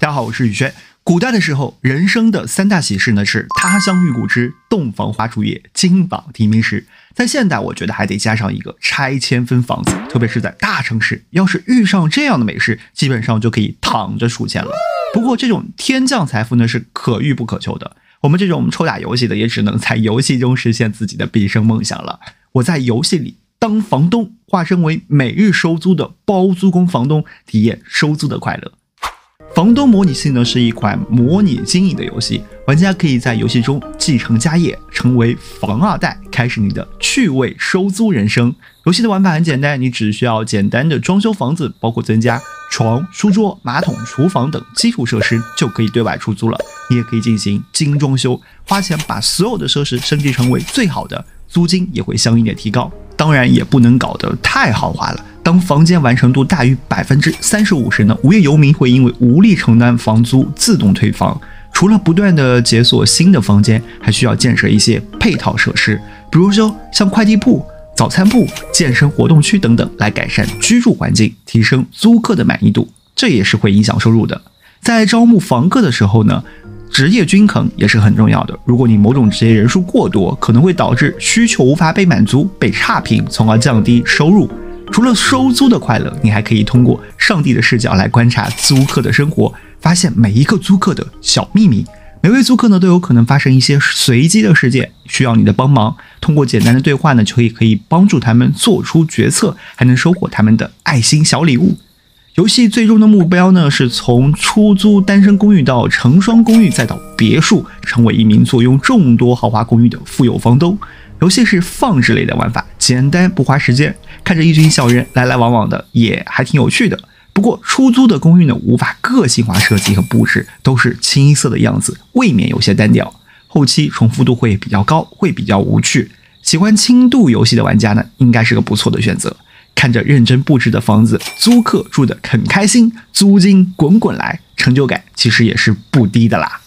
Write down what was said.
大家好，我是宇轩。古代的时候，人生的三大喜事呢是他乡遇故知、洞房花烛夜、金榜题名时。在现代，我觉得还得加上一个拆迁分房子，特别是在大城市，要是遇上这样的美事，基本上就可以躺着数钱了。不过，这种天降财富呢是可遇不可求的。我们这种抽打游戏的，也只能在游戏中实现自己的毕生梦想了。我在游戏里当房东，化身为每日收租的包租公房东，体验收租的快乐。房东模拟器呢是一款模拟经营的游戏，玩家可以在游戏中继承家业，成为房二代，开始你的趣味收租人生。游戏的玩法很简单，你只需要简单的装修房子，包括增加床、书桌、马桶、厨房等基础设施，就可以对外出租了。你也可以进行精装修，花钱把所有的设施升级成为最好的，租金也会相应的提高。当然也不能搞得太豪华了。当房间完成度大于百分之三十五时呢，无业游民会因为无力承担房租自动退房。除了不断的解锁新的房间，还需要建设一些配套设施，比如说像快递铺、早餐铺、健身活动区等等，来改善居住环境，提升租客的满意度。这也是会影响收入的。在招募房客的时候呢，职业均衡也是很重要的。如果你某种职业人数过多，可能会导致需求无法被满足，被差评，从而降低收入。除了收租的快乐，你还可以通过上帝的视角来观察租客的生活，发现每一个租客的小秘密。每位租客呢都有可能发生一些随机的事件，需要你的帮忙。通过简单的对话呢，就可以可以帮助他们做出决策，还能收获他们的爱心小礼物。游戏最终的目标呢，是从出租单身公寓到成双公寓，再到别墅，成为一名坐拥众多豪华公寓的富有房东。游戏是放置类的玩法，简单不花时间，看着一群小人来来往往的，也还挺有趣的。不过出租的公寓呢，无法个性化设计和布置，都是清一色的样子，未免有些单调，后期重复度会比较高，会比较无趣。喜欢轻度游戏的玩家呢，应该是个不错的选择。看着认真布置的房子，租客住得很开心，租金滚滚来，成就感其实也是不低的啦。